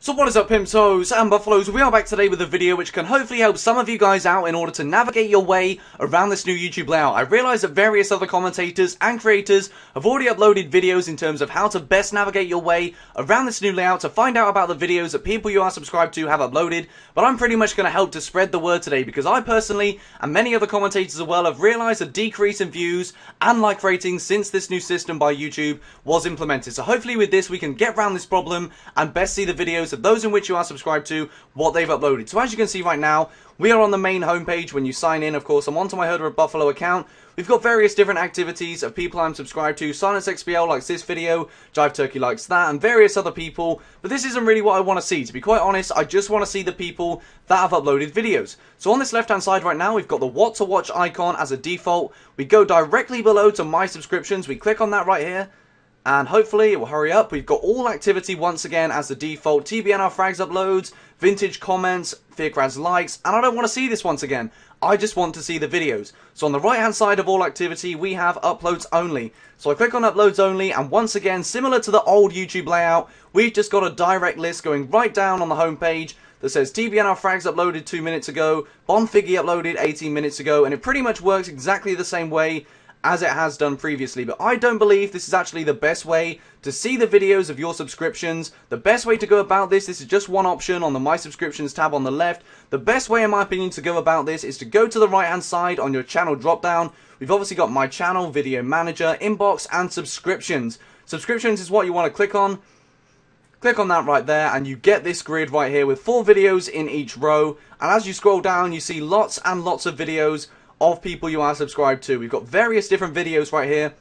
So what is up Pimptos and Buffaloes, we are back today with a video which can hopefully help some of you guys out in order to navigate your way around this new YouTube layout. I realise that various other commentators and creators have already uploaded videos in terms of how to best navigate your way around this new layout to find out about the videos that people you are subscribed to have uploaded, but I'm pretty much going to help to spread the word today because I personally, and many other commentators as well, have realised a decrease in views and like ratings since this new system by YouTube was implemented. So hopefully with this we can get around this problem and best see the videos of those in which you are subscribed to, what they've uploaded. So as you can see right now, we are on the main homepage when you sign in, of course. I'm onto my Hurder of Buffalo account. We've got various different activities of people I'm subscribed to. Silence XBL likes this video, Jive Turkey likes that, and various other people. But this isn't really what I want to see. To be quite honest, I just want to see the people that have uploaded videos. So on this left-hand side right now, we've got the What to Watch icon as a default. We go directly below to My Subscriptions. We click on that right here and hopefully it will hurry up. We've got all activity once again as the default. TBNR frags uploads, vintage comments, Fearcraz likes, and I don't want to see this once again. I just want to see the videos. So on the right hand side of all activity, we have uploads only. So I click on uploads only, and once again, similar to the old YouTube layout, we've just got a direct list going right down on the home page that says TBNR frags uploaded 2 minutes ago, Bon Figgy uploaded 18 minutes ago, and it pretty much works exactly the same way as it has done previously. But I don't believe this is actually the best way to see the videos of your subscriptions. The best way to go about this, this is just one option on the My Subscriptions tab on the left. The best way, in my opinion, to go about this is to go to the right-hand side on your channel drop-down. We've obviously got My Channel, Video Manager, Inbox, and Subscriptions. Subscriptions is what you want to click on. Click on that right there and you get this grid right here with four videos in each row. And as you scroll down, you see lots and lots of videos of people you are subscribed to. We've got various different videos right here.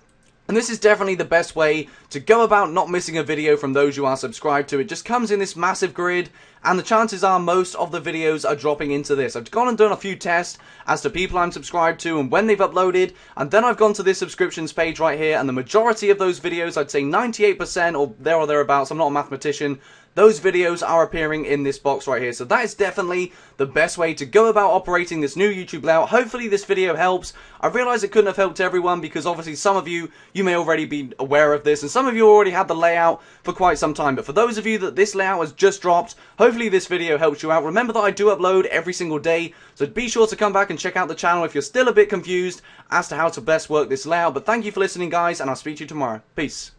And this is definitely the best way to go about not missing a video from those you are subscribed to. It just comes in this massive grid, and the chances are most of the videos are dropping into this. I've gone and done a few tests as to people I'm subscribed to and when they've uploaded, and then I've gone to this subscriptions page right here, and the majority of those videos, I'd say 98% or there or thereabouts, I'm not a mathematician, those videos are appearing in this box right here. So that is definitely the best way to go about operating this new YouTube layout. Hopefully this video helps. I realize it couldn't have helped everyone because obviously some of you, you may already be aware of this and some of you already had the layout for quite some time. But for those of you that this layout has just dropped, hopefully this video helps you out. Remember that I do upload every single day, so be sure to come back and check out the channel if you're still a bit confused as to how to best work this layout. But thank you for listening guys and I'll speak to you tomorrow. Peace.